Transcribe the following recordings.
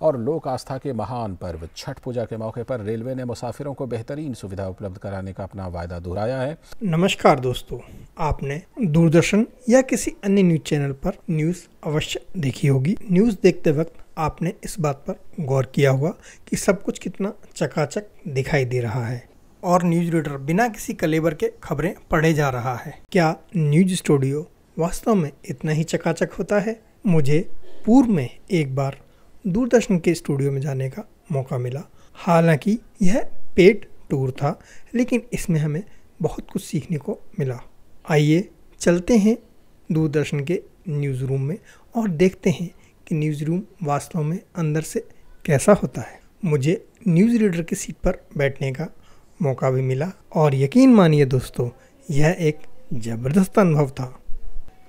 और लोक आस्था के महान पर्व। छठ पूजा के मौके पर रेलवे ने मुसाफिरों को बेहतरीन सुविधा उपलब्ध कराने का अपना वायदा दोहराया है। नमस्कार दोस्तों, आपने दूरदर्शन या किसी अन्य न्यूज़ चैनल पर न्यूज़ अवश्य देखी होगी। न्यूज़ देखते वक्त आपने इस बात पर गौर किया होगा कि सब कुछ कितना चकाचक दिखाई दे रहा है और न्यूज़ रीडर बिना किसी कलेबर के खबरें पढ़े जा रहा है। क्या न्यूज़ स्टूडियो वास्तव में इतना ही चकाचक होता है? मुझे पूर्व में एक बार दूरदर्शन के स्टूडियो में जाने का मौका मिला। हालाँकि, यह पेड टूर था, लेकिन इसमें हमें बहुत कुछ सीखने को मिला। आइए चलते हैं दूरदर्शन के न्यूज़ रूम में और देखते हैं कि न्यूज़ रूम वास्तव में अंदर से कैसा होता है। मुझे न्यूज़ रीडर की सीट पर बैठने का मौका भी मिला और यकीन मानिए दोस्तों, यह एक ज़बरदस्त अनुभव था।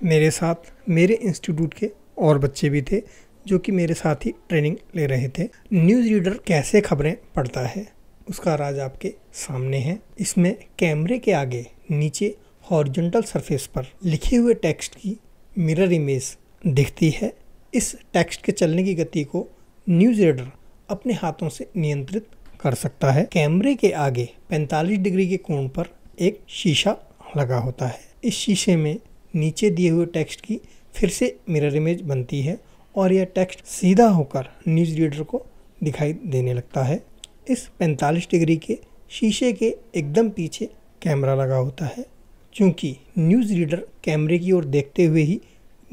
मेरे साथ मेरे इंस्टीट्यूट के और बच्चे भी थे जो कि मेरे साथ ही ट्रेनिंग ले रहे थे। न्यूज़ रीडर कैसे खबरें पढ़ता है, उसका राज आपके सामने है। इसमें कैमरे के आगे नीचे हॉरिजॉन्टल सरफेस पर लिखे हुए टेक्स्ट की मिरर इमेज दिखती है। इस टेक्स्ट के चलने की गति को न्यूज़ रीडर अपने हाथों से नियंत्रित कर सकता है। कैमरे के आगे 45 डिग्री के कोण पर एक शीशा लगा होता है। इस शीशे में नीचे दिए हुए टेक्स्ट की फिर से मिरर इमेज बनती है। और यह टेक्स्ट सीधा होकर न्यूज़ रीडर को दिखाई देने लगता है। इस 45 डिग्री के शीशे के एकदम पीछे कैमरा लगा होता है, क्योंकि न्यूज़ रीडर कैमरे की ओर देखते हुए ही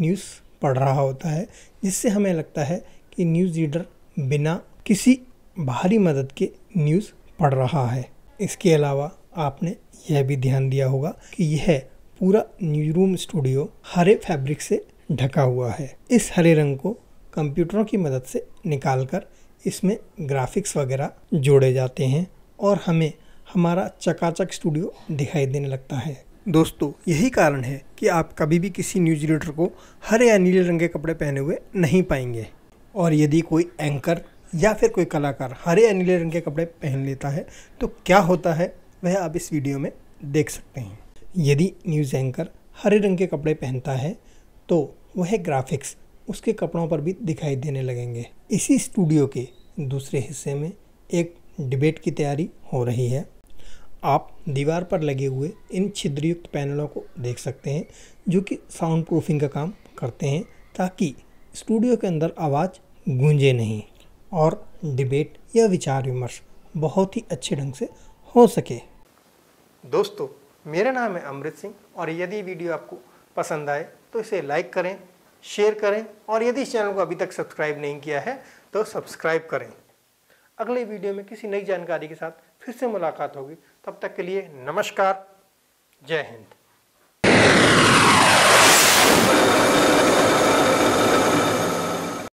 न्यूज़ पढ़ रहा होता है, जिससे हमें लगता है कि न्यूज़ रीडर बिना किसी बाहरी मदद के न्यूज़ पढ़ रहा है। इसके अलावा आपने यह भी ध्यान दिया होगा कि यह पूरा न्यूज़ रूम स्टूडियो हरे फैब्रिक से ढका हुआ है। इस हरे रंग को कंप्यूटरों की मदद से निकालकर इसमें ग्राफिक्स वगैरह जोड़े जाते हैं और हमें हमारा चकाचक स्टूडियो दिखाई देने लगता है। दोस्तों, यही कारण है कि आप कभी भी किसी न्यूज़ रीडर को हरे या नीले रंग के कपड़े पहने हुए नहीं पाएँगे। और यदि कोई एंकर या फिर कोई कलाकार हरे या नीले रंग के कपड़े पहन लेता है तो क्या होता है, वह आप इस वीडियो में देख सकते हैं। यदि न्यूज़ एंकर हरे रंग के कपड़े पहनता है तो वह ग्राफिक्स उसके कपड़ों पर भी दिखाई देने लगेंगे। इसी स्टूडियो के दूसरे हिस्से में एक डिबेट की तैयारी हो रही है। आप दीवार पर लगे हुए इन छिद्रयुक्त पैनलों को देख सकते हैं, जो कि साउंड प्रूफिंग का काम करते हैं, ताकि स्टूडियो के अंदर आवाज़ गूंजे नहीं और डिबेट या विचार विमर्श बहुत ही अच्छे ढंग से हो सके। दोस्तों, मेरा नाम है अमृत सिंह और यदि वीडियो आपको पसंद आए तो इसे लाइक करें शेयर करें और यदि इस चैनल को अभी तक सब्सक्राइब नहीं किया है तो सब्सक्राइब करें। अगले वीडियो में किसी नई जानकारी के साथ फिर से मुलाकात होगी। तब तक के लिए नमस्कार, जय हिंद।